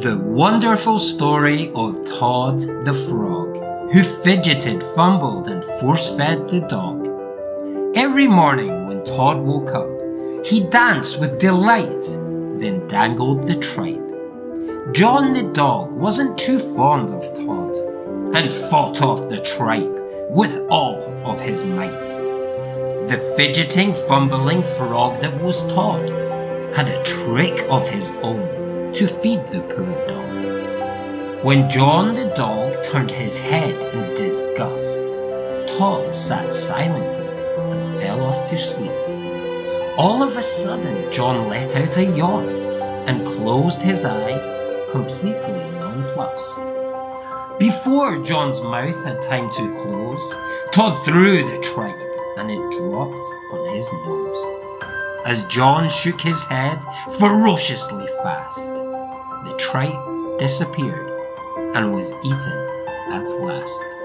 The wonderful story of Todd the Frog, who fidgeted, fumbled, and force fed the dog. Every morning when Todd woke up, he danced with delight, then dangled the tripe. John the dog wasn't too fond of Todd and fought off the tripe with all of his might. The fidgeting, fumbling frog that was Todd had a trick of his own to feed the poor dog. When John the dog turned his head in disgust, Todd sat silently and fell off to sleep. All of a sudden, John let out a yawn and closed his eyes, completely nonplussed. Before John's mouth had time to close, Todd threw the tripe and it dropped on his nose. As John shook his head ferociously fast, the tripe disappeared and was eaten at last.